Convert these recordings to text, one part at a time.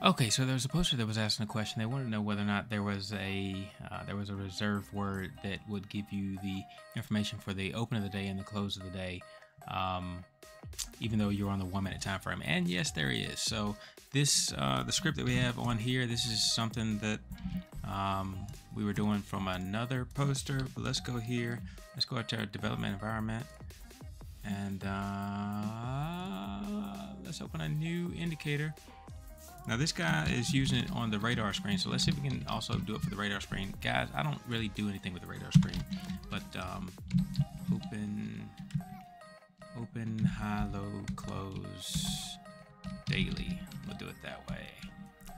Okay, so there was a poster that was asking a question. They wanted to know whether or not there was a uh, there was a reserve word that would give you the information for the open of the day and the close of the day, um, even though you're on the one minute time frame. And yes, there is. So this uh, the script that we have on here. This is something that um, we were doing from another poster. But let's go here. Let's go out to our development environment, and uh, let's open a new indicator. Now this guy is using it on the radar screen, so let's see if we can also do it for the radar screen. Guys, I don't really do anything with the radar screen, but um, open, open, high, low, close, daily. We'll do it that way.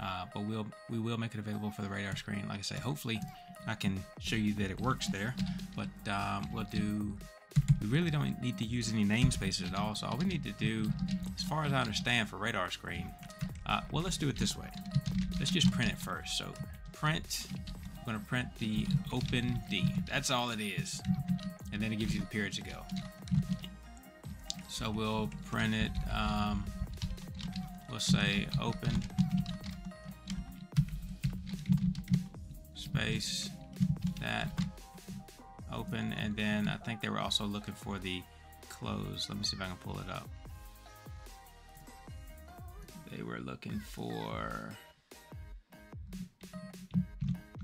Uh, but we'll we will make it available for the radar screen. Like I say, hopefully I can show you that it works there. But um, we'll do. We really don't need to use any namespaces at all. So all we need to do, as far as I understand, for radar screen, uh, well, let's do it this way. Let's just print it first. So print, I'm going to print the open D. That's all it is. And then it gives you the period to go. So we'll print it, um, we'll say open space that open and then I think they were also looking for the close. Let me see if I can pull it up. They were looking for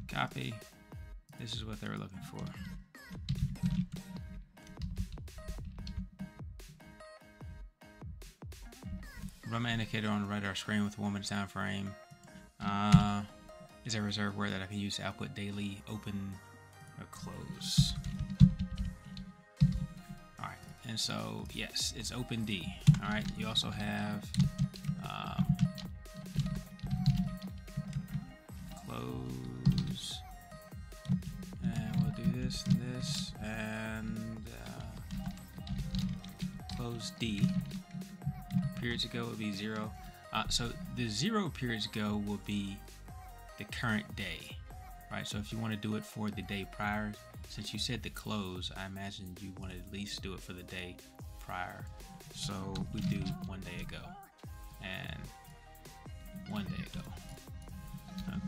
copy. This is what they were looking for. Run my indicator on the radar screen with a minute time frame. Uh, is a reserved word that I can use to output daily, open, or close. Alright, and so yes, it's open D. Alright, you also have um, close, and we'll do this and this, and uh, close D. Periods ago would be zero. Uh, so the zero periods ago will be the current day, right? So if you want to do it for the day prior, since you said the close, I imagine you want to at least do it for the day prior. So we do one day ago and one day ago.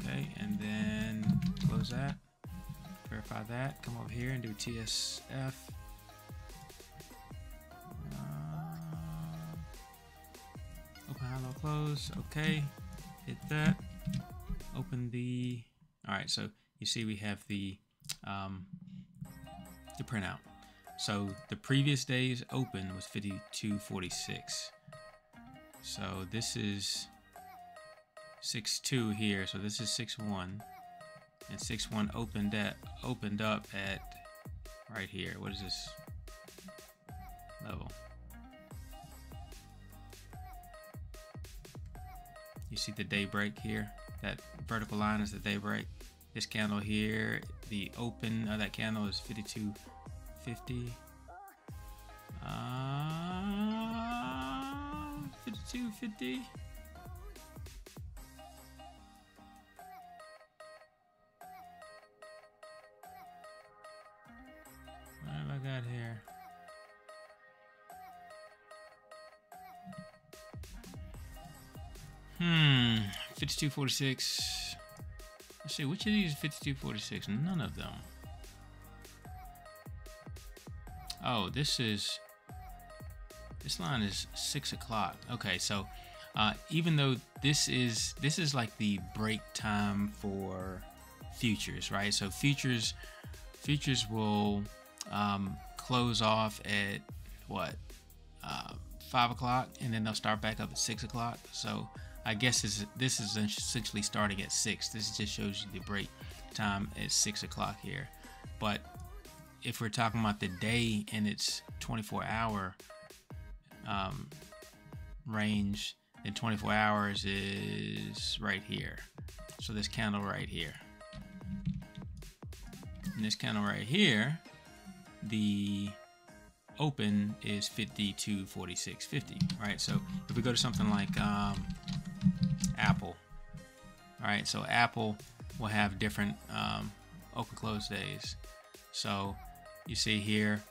Okay, and then close that, verify that, come over here and do TSF. Uh, open, hello, close. Okay, hit that open the all right so you see we have the um, the printout so the previous day's open was 5246 so this is 6-2 here. So this is 6-1 and 6-1 opened at opened up at right here. What is this level? You see the day break here? That vertical line is the daybreak. This candle here, the open of that candle is 52.50. Uh, 52.50. What have I got here? Hmm, 5246. Let's see, which of these is 5246? None of them. Oh, this is, this line is six o'clock. Okay, so uh, even though this is, this is like the break time for futures, right? So futures, futures will um, close off at what, uh, five o'clock, and then they'll start back up at six o'clock. So I guess this is, this is essentially starting at 6. This just shows you the break time at 6 o'clock here. But if we're talking about the day and its 24 hour um, range, in 24 hours is right here. So this candle right here. And this candle right here, the open is 52.46.50, right? So if we go to something like um, Apple. All right, so Apple will have different um, open close days. So you see here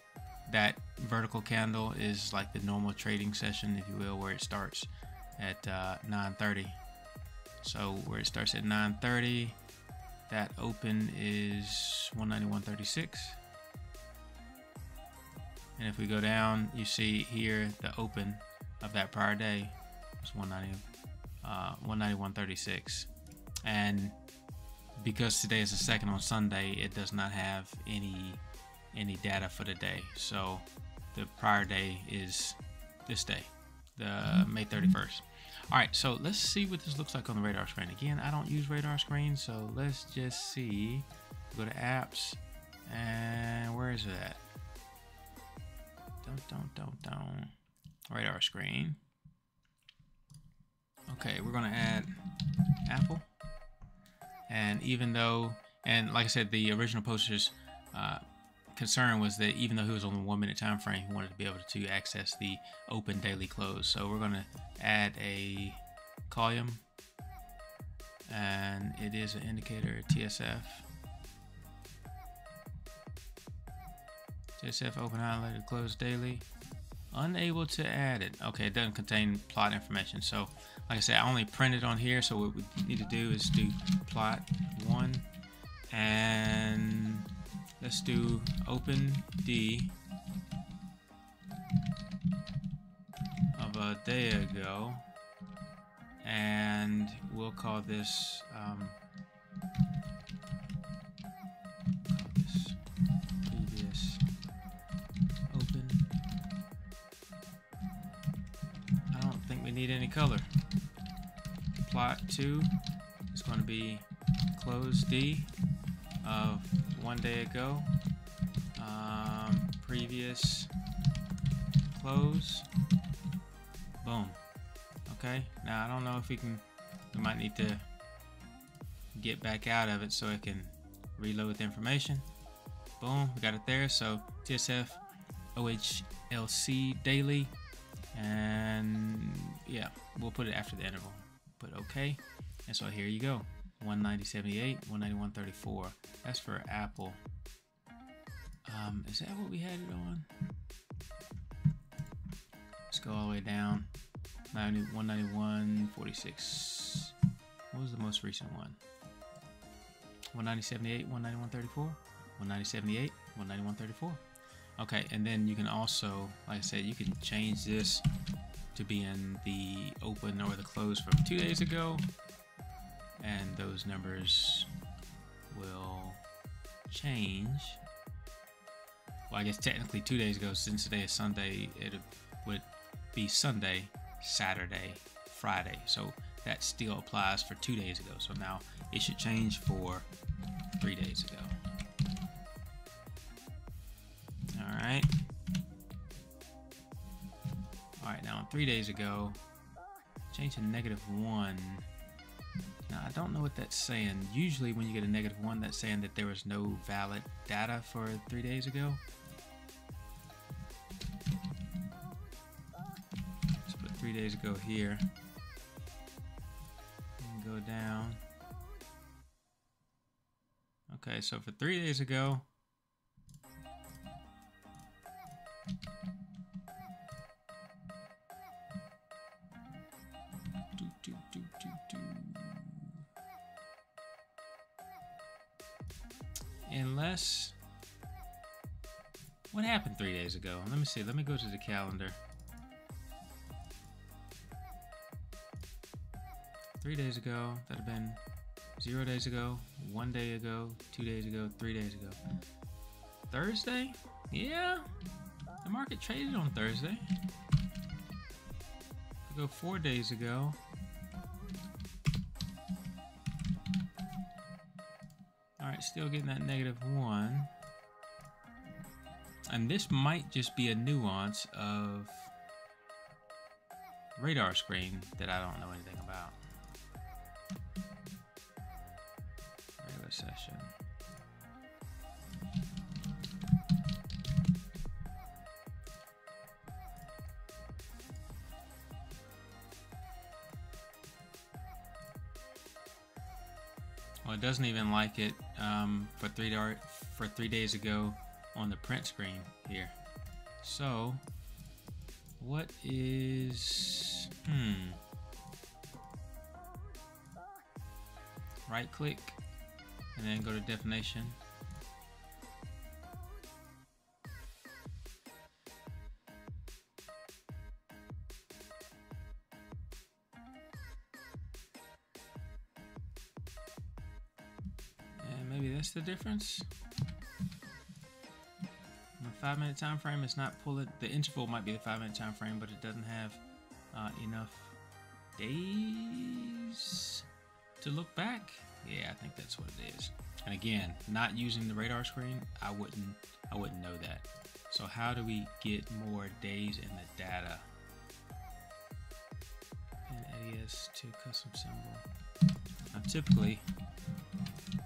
that vertical candle is like the normal trading session, if you will, where it starts at uh, 9:30. So where it starts at 930, that open is 191.36. And if we go down, you see here the open of that prior day was 190, uh, 191.36. And because today is the second on Sunday, it does not have any any data for the day. So the prior day is this day, the May 31st. All right, so let's see what this looks like on the radar screen. Again, I don't use radar screen, so let's just see. Go to apps, and where is it at? Don't, don't, don't, don't. Radar screen. Okay, we're gonna add Apple. And even though, and like I said, the original poster's uh, concern was that even though he was on the one minute time frame, he wanted to be able to access the open daily close. So we're going to add a column and it is an indicator TSF. TSF open highlighted close daily. Unable to add it. Okay, it doesn't contain plot information. So like I said, I only printed on here. So what we need to do is do plot one and let's do open D of a day ago and we'll call this, um, call this previous open. I don't think we need any color. Plot 2 is going to be close D of one day ago. Um, previous close. Boom. Okay, now I don't know if we can, we might need to get back out of it so it can reload the information. Boom, we got it there. So TSF OHLC daily. And yeah, we'll put it after the interval. Put OK. And so here you go. 190.78, 191.34. That's for Apple. Um, is that what we had it on? Let's go all the way down. 90, 191.46. What was the most recent one? 190.78, 191.34, 190.78, 191.34. Okay, and then you can also, like I said, you can change this to be in the open or the close from two days ago and those numbers will change. Well, I guess technically two days ago, since today is Sunday, it would be Sunday, Saturday, Friday. So that still applies for two days ago. So now it should change for three days ago. All right. All right, now three days ago, change to negative one. Now, I don't know what that's saying. Usually when you get a negative one, that's saying that there was no valid data for three days ago. Let's put three days ago here. And go down. Okay, so for three days ago, unless what happened three days ago? Let me see let me go to the calendar. Three days ago That'd have been zero days ago one day ago two days ago three days ago. Thursday? Yeah the market traded on Thursday. Go four days ago still getting that negative one. And this might just be a nuance of radar screen that I don't know anything about. Regular session. Doesn't even like it um, for three for three days ago on the print screen here. So, what is hmm? right click, and then go to definition. The difference. The five minute time frame is not pulling, the interval might be the five minute time frame, but it doesn't have uh, enough days to look back. Yeah, I think that's what it is. And again, not using the radar screen, I wouldn't I wouldn't know that. So how do we get more days in the data? And ADS to custom symbol. Now typically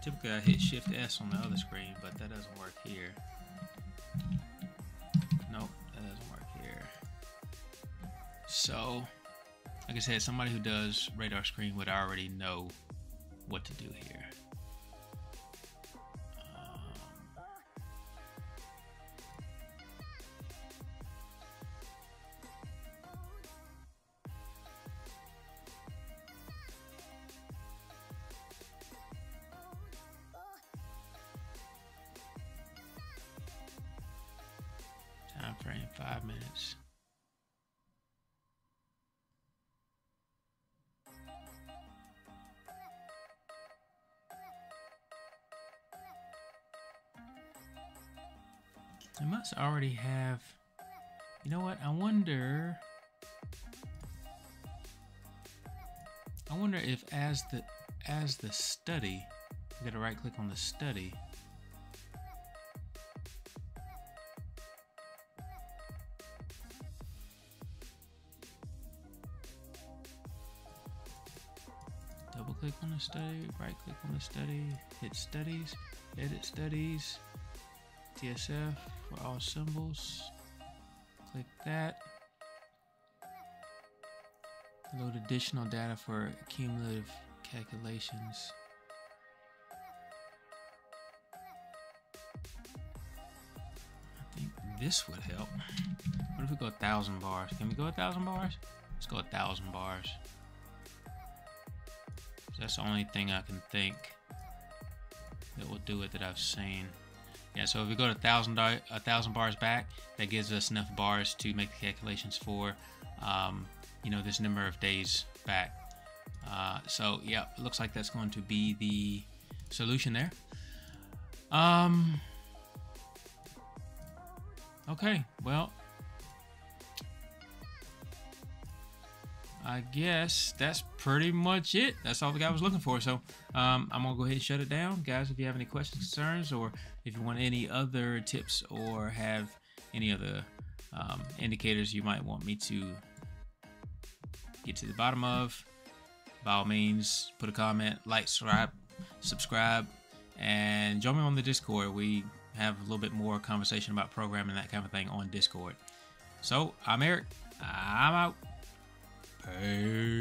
typically I hit shift S on the other screen, but that doesn't work here. Nope, that doesn't work here. So like I said, somebody who does radar screen would already know what to do here. Five minutes. Must already have. You know what? I wonder. I wonder if as the as the study, you gotta right click on the study. Study, right click on the study, hit studies, edit studies. TSF for all symbols. Click that. Load additional data for cumulative calculations. I think this would help. What if we go a thousand bars? Can we go a thousand bars? Let's go a thousand bars. That's the only thing I can think that will do it that I've seen. Yeah, so if we go to thousand a thousand bars back, that gives us enough bars to make the calculations for, um, you know, this number of days back. Uh, so yeah, it looks like that's going to be the solution there. Um. Okay, well, I guess that's pretty much it. That's all the guy was looking for. So um, I'm gonna go ahead and shut it down, guys. If you have any questions, concerns, or if you want any other tips or have any other um, indicators you might want me to get to the bottom of, by all means, put a comment, like, subscribe, subscribe, and join me on the Discord. We have a little bit more conversation about programming that kind of thing on Discord. So I'm Eric. I'm out. Peace.